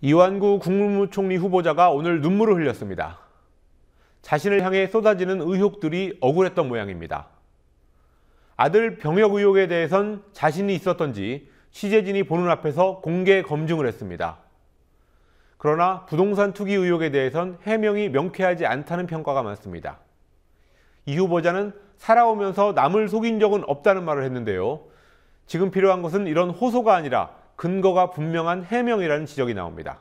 이완구 국무총리 후보자가 오늘 눈물을 흘렸습니다. 자신을 향해 쏟아지는 의혹들이 억울했던 모양입니다. 아들 병역 의혹에 대해선 자신이 있었던지 취재진이 보는 앞에서 공개 검증을 했습니다. 그러나 부동산 투기 의혹에 대해선 해명이 명쾌하지 않다는 평가가 많습니다. 이 후보자는 살아오면서 남을 속인 적은 없다는 말을 했는데요. 지금 필요한 것은 이런 호소가 아니라 근거가 분명한 해명이라는 지적이 나옵니다.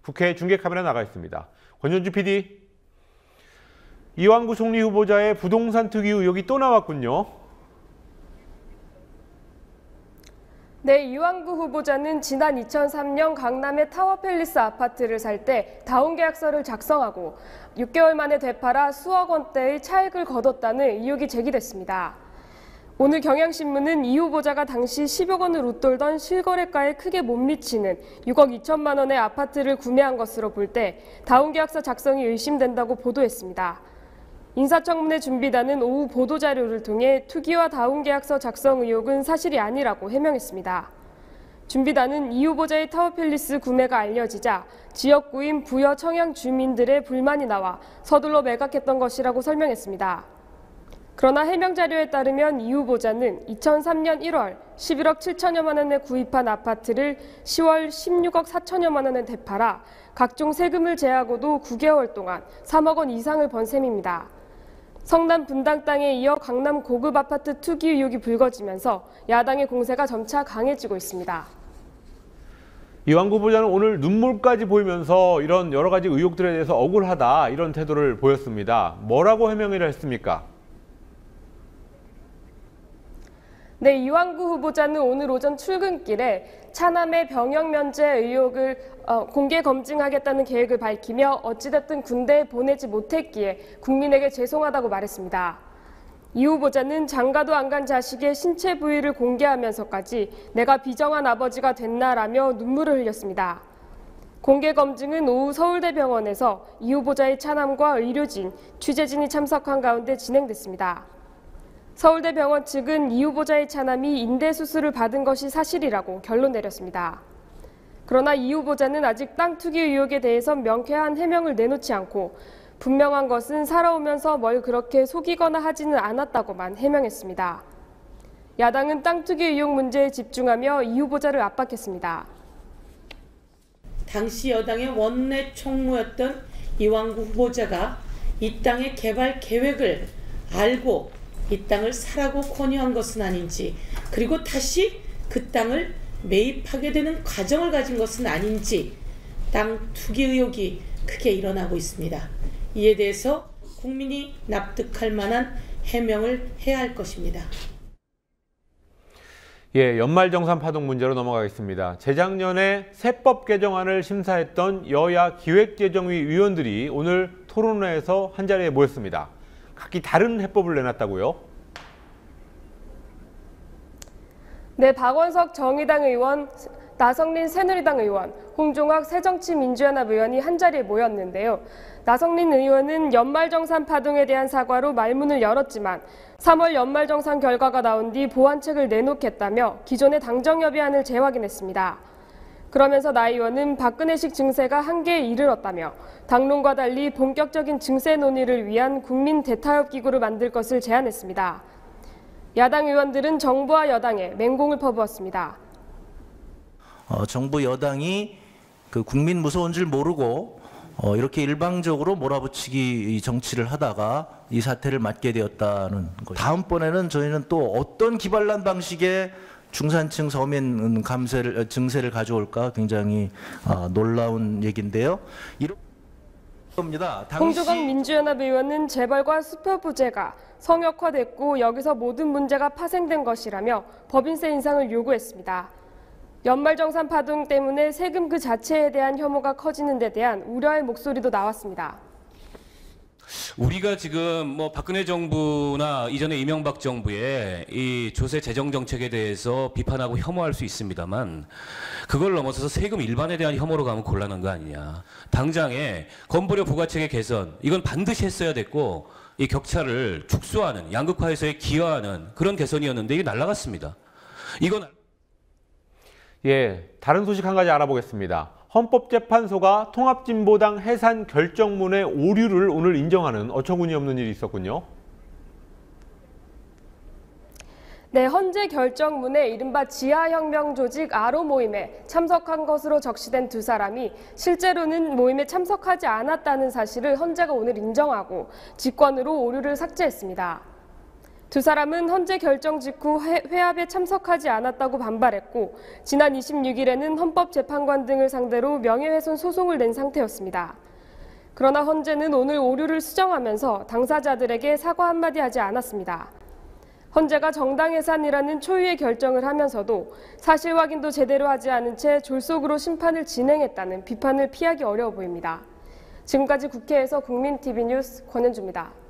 국회 중계 카메라 나가 있습니다. 권현주 PD. 이완구 총리 후보자의 부동산 투기 의혹이 또 나왔군요. 네, 이완구 후보자는 지난 2003년 강남의 타워팰리스 아파트를 살 때 다운 계약서를 작성하고 6개월 만에 되팔아 수억 원대의 차익을 거뒀다는 의혹이 제기됐습니다. 오늘 경향신문은 이 후보자가 당시 10억 원을 웃돌던 실거래가에 크게 못 미치는 6억 2천만 원의 아파트를 구매한 것으로 볼 때 다운 계약서 작성이 의심된다고 보도했습니다. 인사청문회 준비단은 오후 보도자료를 통해 투기와 다운 계약서 작성 의혹은 사실이 아니라고 해명했습니다. 준비단은 이 후보자의 타워팰리스 구매가 알려지자 지역구인 부여 청양 주민들의 불만이 나와 서둘러 매각했던 것이라고 설명했습니다. 그러나 해명 자료에 따르면 이 후보자는 2003년 1월 11억 7천여만 원에 구입한 아파트를 10월 16억 4천여만 원에 되팔아 각종 세금을 제하고도 9개월 동안 3억 원 이상을 번 셈입니다. 성남 분당 땅에 이어 강남 고급 아파트 투기 의혹이 불거지면서 야당의 공세가 점차 강해지고 있습니다. 이완구 후보자는 오늘 눈물까지 보이면서 이런 여러 가지 의혹들에 대해서 억울하다 이런 태도를 보였습니다. 뭐라고 해명을 했습니까? 네, 이완구 후보자는 오늘 오전 출근길에 차남의 병역 면제 의혹을 어, 공개 검증하겠다는 계획을 밝히며 어찌됐든 군대에 보내지 못했기에 국민에게 죄송하다고 말했습니다. 이 후보자는 장가도 안 간 자식의 신체 부위를 공개하면서까지 내가 비정한 아버지가 됐나라며 눈물을 흘렸습니다. 공개 검증은 오후 서울대병원에서 이 후보자의 차남과 의료진, 취재진이 참석한 가운데 진행됐습니다. 서울대병원 측은 이 후보자의 차남이 인대 수술을 받은 것이 사실이라고 결론 내렸습니다. 그러나 이 후보자는 아직 땅 투기 의혹에 대해서 명쾌한 해명을 내놓지 않고 분명한 것은 살아오면서 뭘 그렇게 속이거나 하지는 않았다고만 해명했습니다. 야당은 땅 투기 의혹 문제에 집중하며 이 후보자를 압박했습니다. 당시 여당의 원내 총무였던 이왕구 후보자가 이 땅의 개발 계획을 알고 이 땅을 사라고 권유한 것은 아닌지 그리고 다시 그 땅을 매입하게 되는 과정을 가진 것은 아닌지 땅 투기 의혹이 크게 일어나고 있습니다. 이에 대해서 국민이 납득할 만한 해명을 해야 할 것입니다. 예, 연말정산 파동 문제로 넘어가겠습니다. 재작년에 세법 개정안을 심사했던 여야 기획재정위 위원들이 오늘 토론회에서 한자리에 모였습니다. 각기 다른 해법을 내놨다고요? 네, 박원석 정의당 의원, 나성린 새누리당 의원, 홍종학 새정치민주연합 의원이 한자리에 모였는데요. 나성린 의원은 연말정산 파동에 대한 사과로 말문을 열었지만 3월 연말정산 결과가 나온 뒤 보완책을 내놓겠다며 기존의 당정협의안을 재확인했습니다. 그러면서 나 의원은 박근혜식 증세가 한계에 이르렀다며 당론과 달리 본격적인 증세 논의를 위한 국민 대타협 기구를 만들 것을 제안했습니다. 야당 의원들은 정부와 여당에 맹공을 퍼부었습니다. 어, 정부 여당이 그 국민 무서운 줄 모르고 어, 이렇게 일방적으로 몰아붙이기 정치를 하다가 이 사태를 맞게 되었다는 거죠. 다음번에는 저희는 또 어떤 기발난 방식의 중산층 서민 감세를 어, 증세를 가져올까 굉장히 어, 놀라운 얘기인데요. 이런 겁니다. 홍주강 민주연합 의원은 재벌과 수표 부재가 성역화됐고 여기서 모든 문제가 파생된 것이라며 법인세 인상을 요구했습니다. 연말정산 파동 때문에 세금 그 자체에 대한 혐오가 커지는 데 대한 우려의 목소리도 나왔습니다. 우리가 지금 뭐 박근혜 정부나 이전에 이명박 정부의 이 조세 재정 정책에 대해서 비판하고 혐오할 수 있습니다만 그걸 넘어서서 세금 일반에 대한 혐오로 가면 곤란한 거 아니냐. 당장에 건보료 부과체계 개선 이건 반드시 했어야 됐고 이 격차를 축소하는 양극화해서에 기여하는 그런 개선이었는데 이게 날라갔습니다. 이건 예, 다른 소식 한 가지 알아보겠습니다. 헌법재판소가 통합진보당 해산 결정문의 오류를 오늘 인정하는 어처구니 없는 일이 있었군요. 네, 헌재 결정문에 이른바 지하혁명 조직 아로 모임에 참석한 것으로 적시된 두 사람이 실제로는 모임에 참석하지 않았다는 사실을 헌재가 오늘 인정하고 직권으로 오류를 삭제했습니다. 두 사람은 헌재 결정 직후 회- 회합에 참석하지 않았다고 반발했고 지난 26일에는 헌법재판관 등을 상대로 명예훼손 소송을 낸 상태였습니다. 그러나 헌재는 오늘 오류를 수정하면서 당사자들에게 사과 한마디 하지 않았습니다. 헌재가 정당 해산이라는 초유의 결정을 하면서도 사실 확인도 제대로 하지 않은 채 졸속으로 심판을 진행했다는 비판을 피하기 어려워 보입니다. 지금까지 국회에서 국민TV 뉴스 권현주입니다.